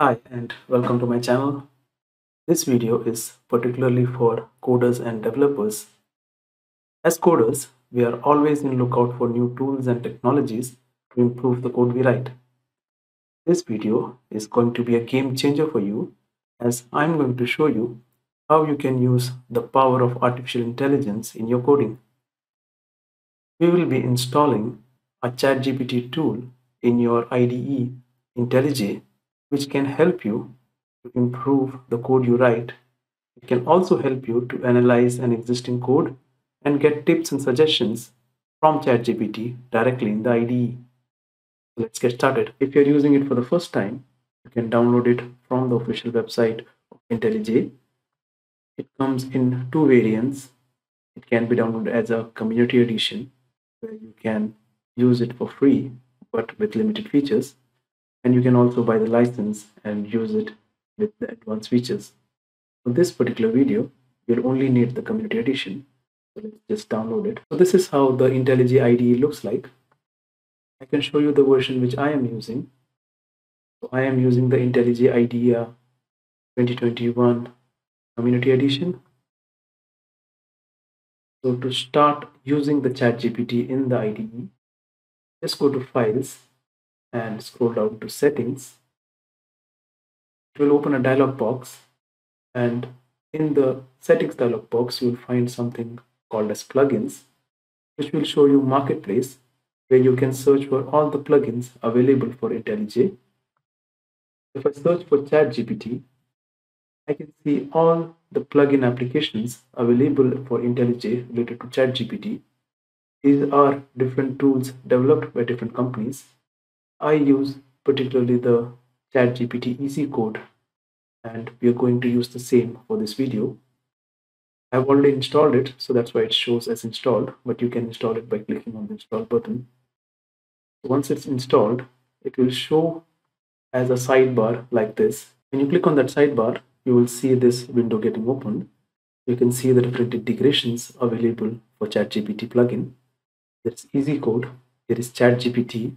Hi and welcome to my channel. This video is particularly for coders and developers. As coders, we are always in lookout for new tools and technologies to improve the code we write. This video is going to be a game changer for you as I'm going to show you how you can use the power of artificial intelligence in your coding. We will be installing a ChatGPT tool in your IDE IntelliJ which can help you to improve the code you write. It can also help you to analyze an existing code and get tips and suggestions from ChatGPT directly in the IDE. Let's get started. If you're using it for the first time, you can download it from the official website of IntelliJ. It comes in two variants. It can be downloaded as a community edition where you can use it for free but with limited features and you can also buy the license and use it with the advanced features. For this particular video, you'll only need the community edition. So let's just download it. So this is how the IntelliJ IDE looks like. I can show you the version which I am using. So I am using the IntelliJ IDEA 2021 Community Edition. So to start using the ChatGPT in the IDE, just go to Files and scroll down to settings, it will open a dialog box and in the settings dialog box you will find something called as plugins which will show you marketplace where you can search for all the plugins available for IntelliJ. If I search for ChatGPT, I can see all the plugin applications available for IntelliJ related to ChatGPT. These are different tools developed by different companies I use particularly the ChatGPT Easy Code and we are going to use the same for this video. I've already installed it, so that's why it shows as installed, but you can install it by clicking on the install button. Once it's installed, it will show as a sidebar like this. When you click on that sidebar, you will see this window getting opened. You can see the different integrations available for ChatGPT plugin. There's Easy Code, there is ChatGPT,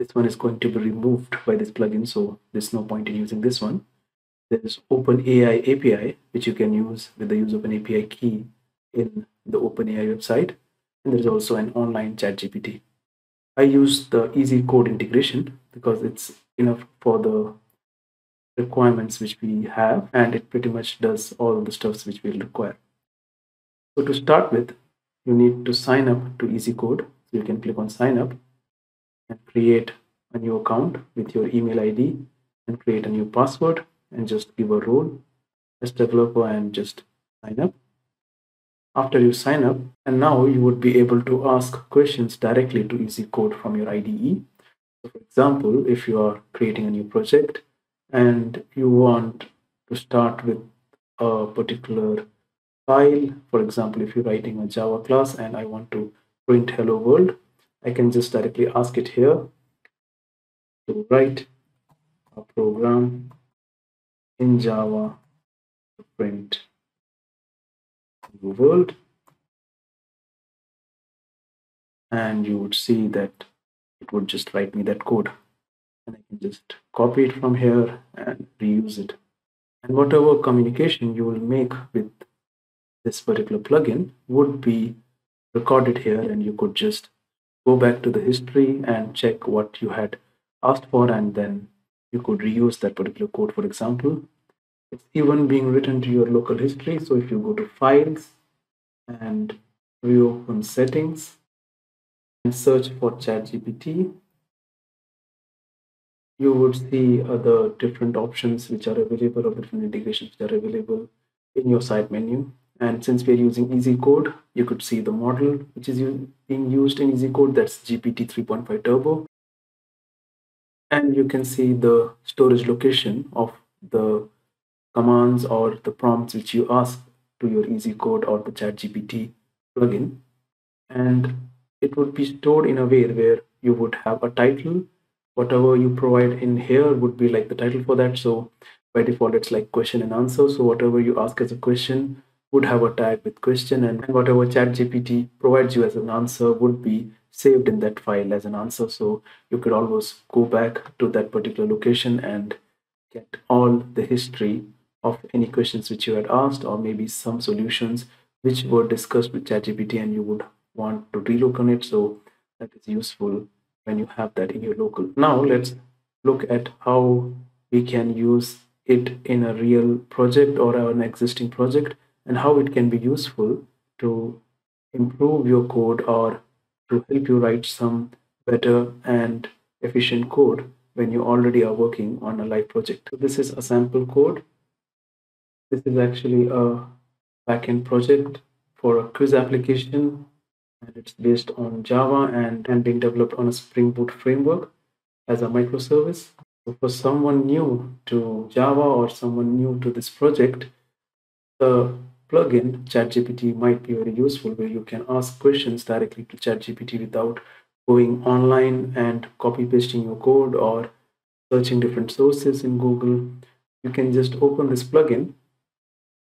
this one is going to be removed by this plugin so there's no point in using this one. There's OpenAI API which you can use with the use of an API key in the OpenAI website. And there's also an online chat GPT I use the easy code integration because it's enough for the requirements which we have and it pretty much does all the stuffs which we'll require. So to start with you need to sign up to easy code. So you can click on sign up and create a new account with your email ID and create a new password and just give a role as developer and just sign up. After you sign up, and now you would be able to ask questions directly to Easy Code from your IDE. So for example, if you are creating a new project and you want to start with a particular file, for example, if you're writing a Java class and I want to print hello world, I can just directly ask it here to write a program in Java to print the world. And you would see that it would just write me that code. And I can just copy it from here and reuse it. And whatever communication you will make with this particular plugin would be recorded here and you could just go back to the history and check what you had asked for and then you could reuse that particular code for example. It's even being written to your local history so if you go to files and reopen settings and search for ChatGPT, you would see other different options which are available or different integrations which are available in your side menu and since we're using easy code you could see the model which is being used in easy code. That's gpt 3.5 turbo. And you can see the storage location of the commands or the prompts which you ask to your easy code or the chat gpt plugin. And it would be stored in a way where you would have a title. Whatever you provide in here would be like the title for that. So by default it's like question and answer. So whatever you ask as a question would have a tag with question and whatever chat gpt provides you as an answer would be saved in that file as an answer so you could always go back to that particular location and get all the history of any questions which you had asked or maybe some solutions which were discussed with ChatGPT and you would want to relook on it. So that is useful when you have that in your local. Now let's look at how we can use it in a real project or an existing project and how it can be useful to improve your code or to help you write some better and efficient code when you already are working on a live project. So this is a sample code. This is actually a backend project for a quiz application and it's based on Java and, and being developed on a Spring Boot framework as a microservice. So for someone new to Java or someone new to this project, the plugin ChatGPT might be very useful where you can ask questions directly to ChatGPT without going online and copy pasting your code or searching different sources in Google. You can just open this plugin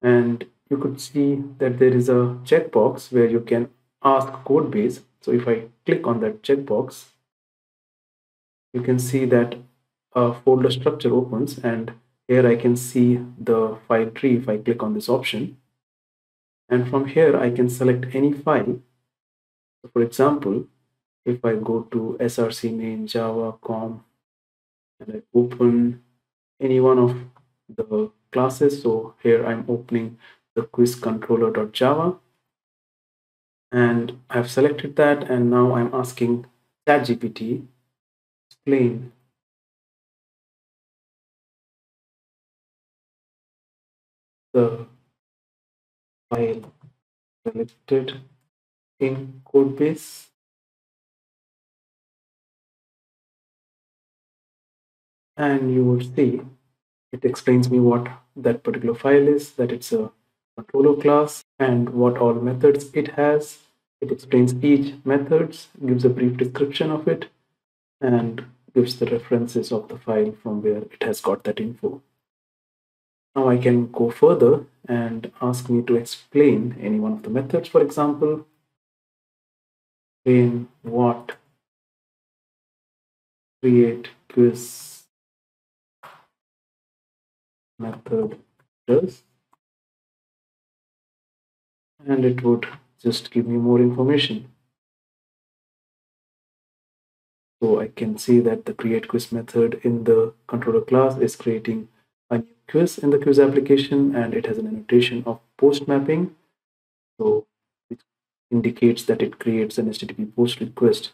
and you could see that there is a checkbox where you can ask code base. So if I click on that checkbox, you can see that a folder structure opens and here I can see the file tree if I click on this option. And from here, I can select any file. So for example, if I go to src main java com and I open any one of the classes. So here I'm opening the quiz controller.java and I've selected that and now I'm asking ChatGPT explain the file selected in codebase and you would see it explains me what that particular file is that it's a controller class and what all methods it has. It explains each methods, gives a brief description of it, and gives the references of the file from where it has got that info. Now I can go further and ask me to explain any one of the methods. For example, in what create quiz method does and it would just give me more information. So I can see that the create quiz method in the controller class is creating quiz in the quiz application and it has an annotation of post mapping. So it indicates that it creates an HTTP post request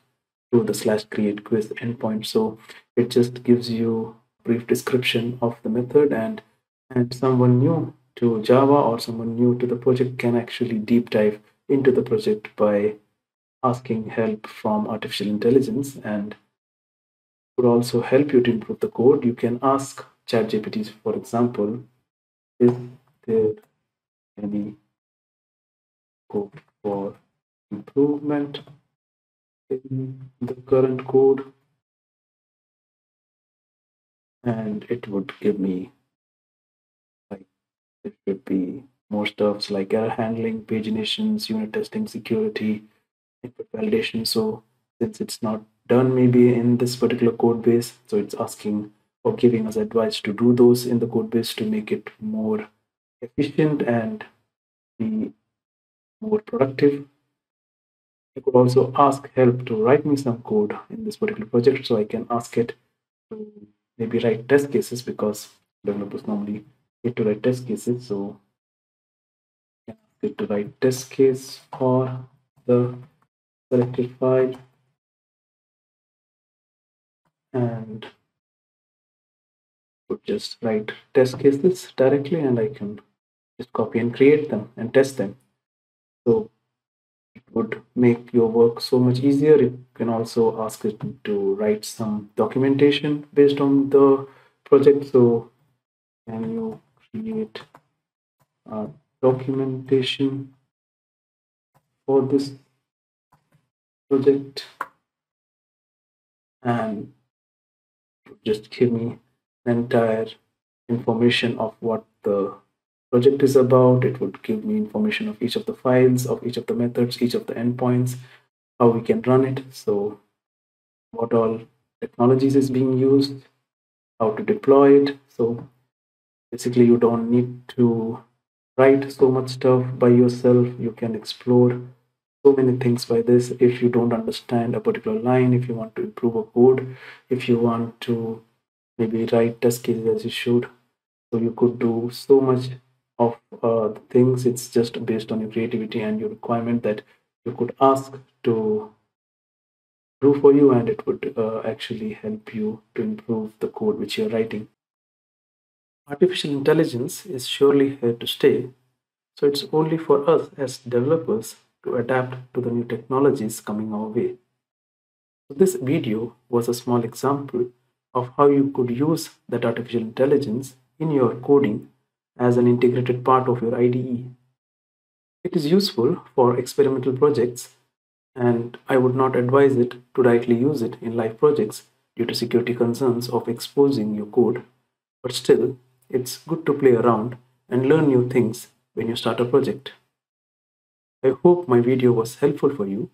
to the slash create quiz endpoint. So it just gives you a brief description of the method and and someone new to Java or someone new to the project can actually deep dive into the project by asking help from artificial intelligence and would also help you to improve the code. You can ask ChatGPT, for example, is there any scope for improvement in the current code? And it would give me like it should be more stuffs like error handling, paginations, unit testing, security, input validation. So since it's not done maybe in this particular code base, so it's asking or giving us advice to do those in the code base to make it more efficient and be more productive. I could also ask help to write me some code in this particular project so I can ask it to maybe write test cases because developers normally get to write test cases. So get to write test case for the selected file and just write test cases directly and I can just copy and create them and test them. So it would make your work so much easier. You can also ask it to write some documentation based on the project. So can you create a documentation for this project and just give me entire information of what the project is about. It would give me information of each of the files, of each of the methods, each of the endpoints, how we can run it. So what all technologies is being used how to deploy it. So basically you don't need to write so much stuff by yourself. You can explore so many things by this if you don't understand a particular line, if you want to improve a code, if you want to maybe write test cases as you should. So you could do so much of uh, things. It's just based on your creativity and your requirement that you could ask to do for you and it would uh, actually help you to improve the code which you're writing. Artificial intelligence is surely here to stay, so it's only for us as developers to adapt to the new technologies coming our way. So this video was a small example of how you could use that artificial intelligence in your coding as an integrated part of your IDE. It is useful for experimental projects and I would not advise it to directly use it in live projects due to security concerns of exposing your code. But still, it's good to play around and learn new things when you start a project. I hope my video was helpful for you.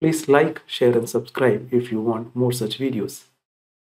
Please like, share and subscribe if you want more such videos.